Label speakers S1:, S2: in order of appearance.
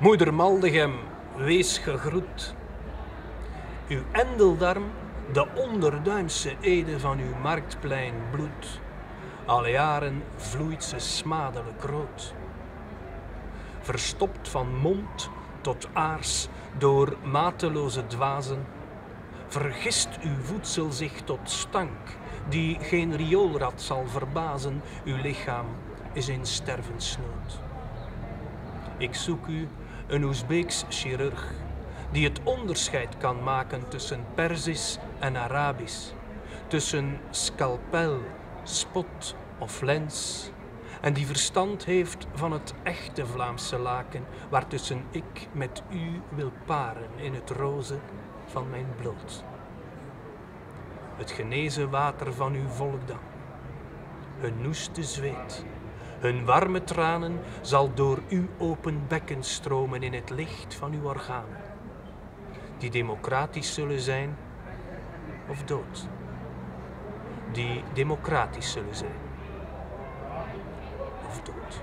S1: Moeder Maldegem, wees gegroet. Uw endeldarm, de onderduimse ede van uw marktplein bloed. Alle jaren vloeit ze smadelijk rood. Verstopt van mond tot aars door mateloze dwazen, vergist uw voedsel zich tot stank, die geen rioolrad zal verbazen. Uw lichaam is in stervensnood. Ik zoek u een Oezbeeks chirurg die het onderscheid kan maken tussen Perzisch en Arabisch, tussen scalpel, spot of lens, en die verstand heeft van het echte Vlaamse laken, waartussen ik met u wil paren in het roze van mijn bloed. Het genezen water van uw volk dan, hun noeste zweet, hun warme tranen zal door uw open bekken stromen in het licht van uw organen, die democratisch zullen zijn of dood. Die democratisch zullen zijn of dood.